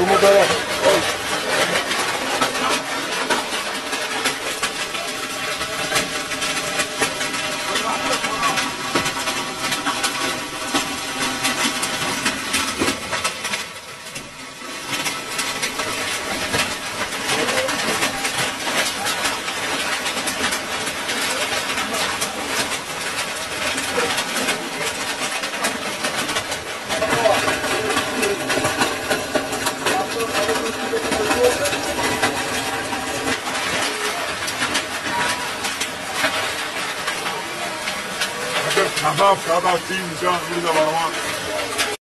Vamos dar. Dumugaya. Kafa kafa tim can burada bana.